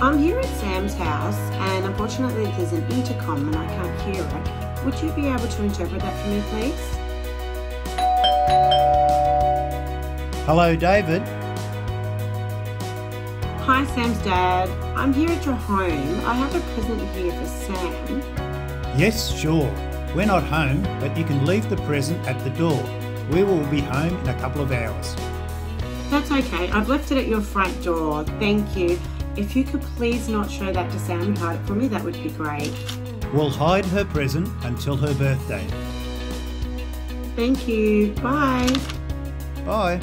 I'm here at Sam's house and unfortunately there's an intercom and I can't hear it. Would you be able to interpret that for me please? Hello David. Hi Sam's dad. I'm here at your home. I have a present here for Sam. Yes, sure. We're not home, but you can leave the present at the door. We will be home in a couple of hours. That's okay. I've left it at your front door. Thank you. If you could please not show that to Sam and hide it for me, that would be great. We'll hide her present until her birthday. Thank you. Bye. Bye.